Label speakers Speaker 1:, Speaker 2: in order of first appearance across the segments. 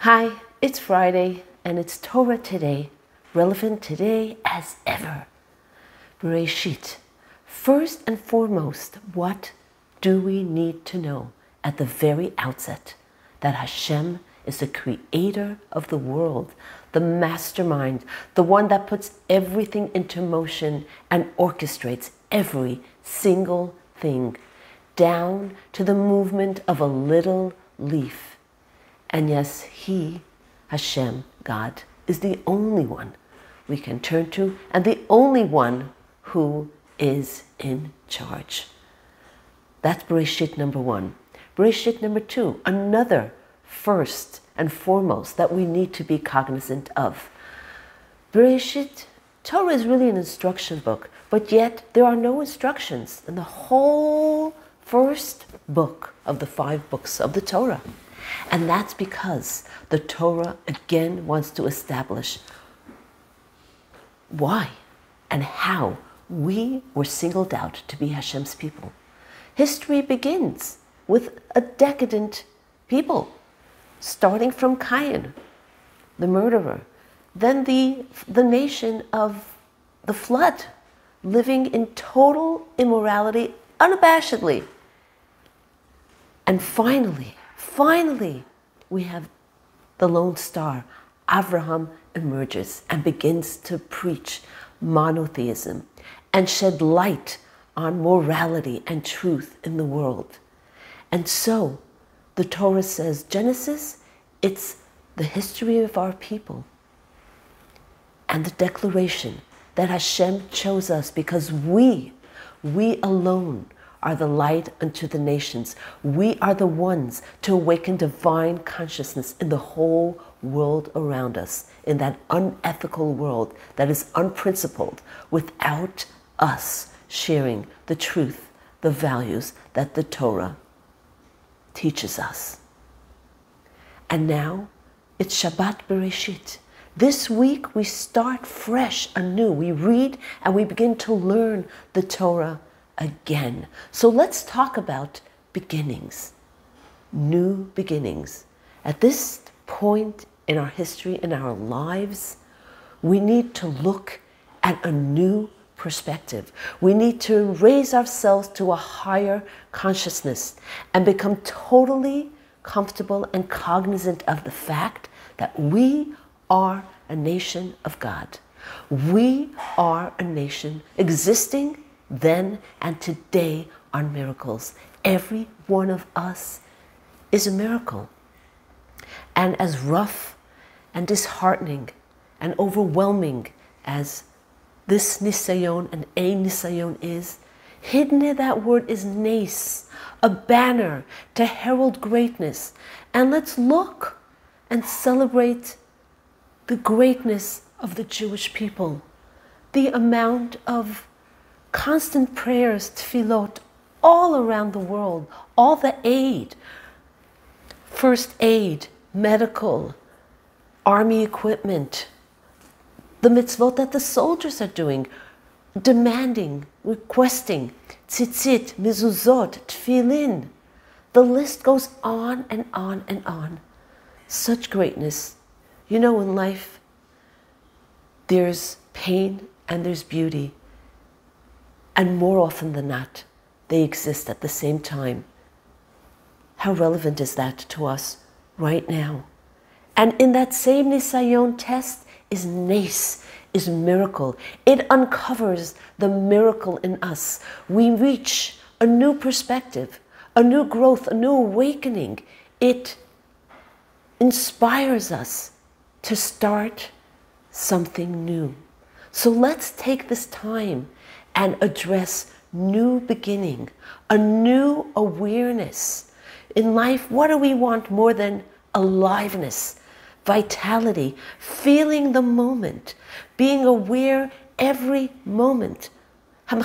Speaker 1: Hi, it's Friday and it's Torah today, relevant today as ever. Bereshit. First and foremost, what do we need to know at the very outset? That Hashem is the creator of the world, the mastermind, the one that puts everything into motion and orchestrates every single thing, down to the movement of a little leaf. And yes, He, Hashem, God, is the only one we can turn to and the only one who is in charge. That's Bereshit number one. Bereshit number two, another first and foremost that we need to be cognizant of. Bereshit, Torah is really an instruction book, but yet there are no instructions in the whole first book of the five books of the Torah. And that's because the Torah again wants to establish why and how we were singled out to be Hashem's people. History begins with a decadent people, starting from Cain, the murderer, then the, the nation of the flood, living in total immorality unabashedly. And finally, finally, we have the lone star. Abraham emerges and begins to preach monotheism and shed light on morality and truth in the world. And so the Torah says Genesis, it's the history of our people and the declaration that Hashem chose us because we, we alone are the light unto the nations. We are the ones to awaken divine consciousness in the whole world around us, in that unethical world that is unprincipled without us sharing the truth, the values that the Torah teaches us. And now it's Shabbat Bereshit. This week we start fresh, anew. We read and we begin to learn the Torah again. So let's talk about beginnings, new beginnings. At this point in our history, in our lives, we need to look at a new perspective. We need to raise ourselves to a higher consciousness and become totally comfortable and cognizant of the fact that we are a nation of God. We are a nation existing then and today are miracles. Every one of us is a miracle. And as rough and disheartening and overwhelming as this nisayon and a nisayon is, hidden in that word is nace, a banner to herald greatness. And let's look and celebrate the greatness of the Jewish people, the amount of constant prayers, tefillot, all around the world, all the aid, first aid, medical, army equipment, the mitzvot that the soldiers are doing, demanding, requesting, tzitzit, mezuzot, tefillin. The list goes on and on and on. Such greatness. You know, in life, there's pain and there's beauty. And more often than not, they exist at the same time. How relevant is that to us right now? And in that same Nisayon test is Nace, is miracle. It uncovers the miracle in us. We reach a new perspective, a new growth, a new awakening. It inspires us to start something new. So let's take this time and address new beginning, a new awareness. In life, what do we want more than aliveness, vitality, feeling the moment, being aware every moment? Hashem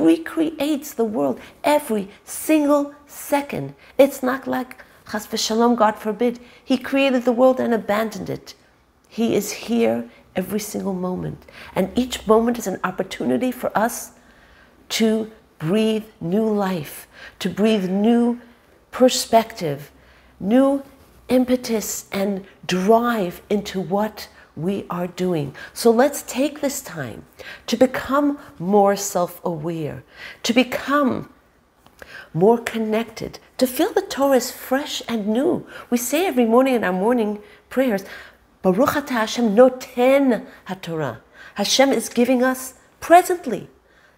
Speaker 1: recreates the world every single second. It's not like Chas v'shalom, God forbid, He created the world and abandoned it. He is here every single moment. And each moment is an opportunity for us to breathe new life, to breathe new perspective, new impetus and drive into what we are doing. So let's take this time to become more self aware, to become more connected, to feel the Torah is fresh and new. We say every morning in our morning prayers, Baruch Ata Hashem noten HaTorah. Hashem is giving us presently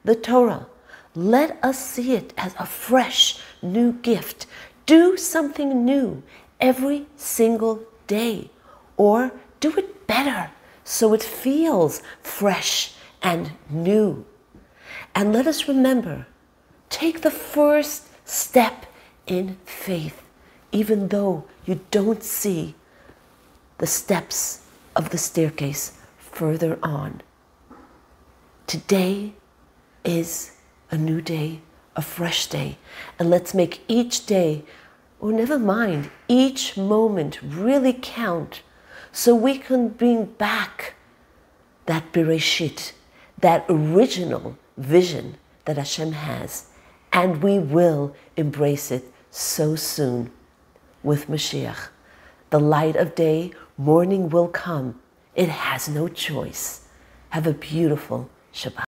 Speaker 1: the Torah. Let us see it as a fresh, new gift. Do something new every single day, or do it better so it feels fresh and new. And let us remember take the first step in faith, even though you don't see the steps of the staircase further on. Today is a new day, a fresh day, and let's make each day, or never mind, each moment really count so we can bring back that Bereshit, that original vision that Hashem has, and we will embrace it so soon with Mashiach. The light of day, morning will come. It has no choice. Have a beautiful Shabbat.